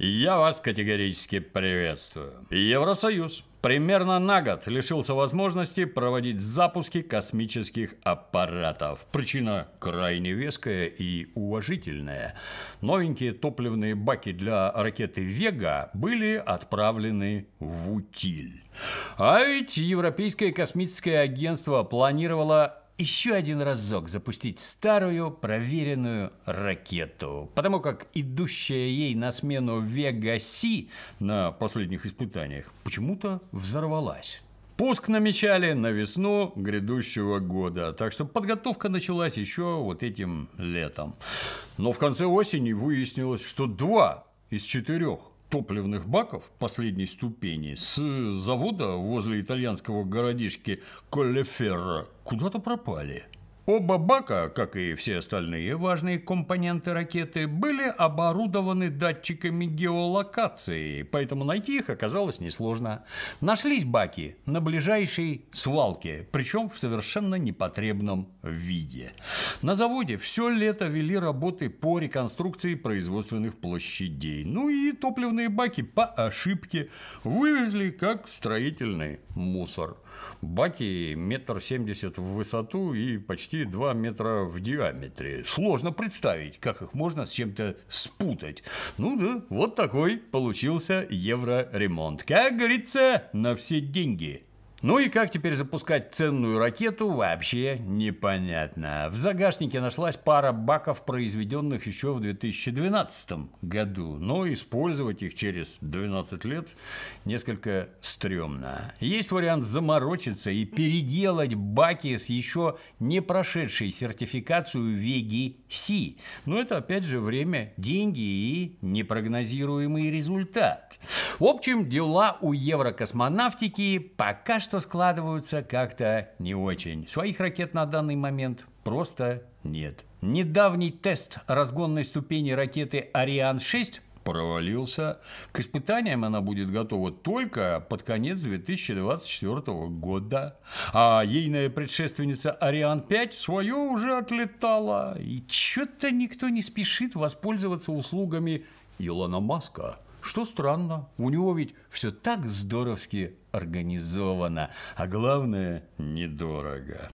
Я вас категорически приветствую. Евросоюз примерно на год лишился возможности проводить запуски космических аппаратов. Причина крайне веская и уважительная. Новенькие топливные баки для ракеты «Вега» были отправлены в утиль. А ведь Европейское космическое агентство планировало еще один разок запустить старую проверенную ракету, потому как идущая ей на смену Вега-Си на последних испытаниях почему-то взорвалась. Пуск намечали на весну грядущего года, так что подготовка началась еще вот этим летом. Но в конце осени выяснилось, что два из четырех топливных баков последней ступени с завода возле итальянского городишки Коллеферро куда-то пропали – Оба бака, как и все остальные важные компоненты ракеты, были оборудованы датчиками геолокации, поэтому найти их оказалось несложно. Нашлись баки на ближайшей свалке, причем в совершенно непотребном виде. На заводе все лето вели работы по реконструкции производственных площадей. Ну и топливные баки по ошибке вывезли как строительный мусор. Баки метр семьдесят в высоту и почти два метра в диаметре. Сложно представить, как их можно с чем-то спутать. Ну да, вот такой получился евроремонт. Как говорится, на все деньги. Ну и как теперь запускать ценную ракету, вообще непонятно. В загашнике нашлась пара баков, произведенных еще в 2012 году, но использовать их через 12 лет несколько стрёмно. Есть вариант заморочиться и переделать баки с еще не прошедшей сертификацию Веги Си. Но это опять же время, деньги и непрогнозируемый результат. В общем, дела у еврокосмонавтики пока что складываются как-то не очень. Своих ракет на данный момент просто нет. Недавний тест разгонной ступени ракеты «Ариан-6» провалился. К испытаниям она будет готова только под конец 2024 года. А ейная предшественница Ариан-5 свое уже отлетала. И что-то никто не спешит воспользоваться услугами Илона Маска. Что странно, у него ведь все так здоровски организовано, а главное – недорого.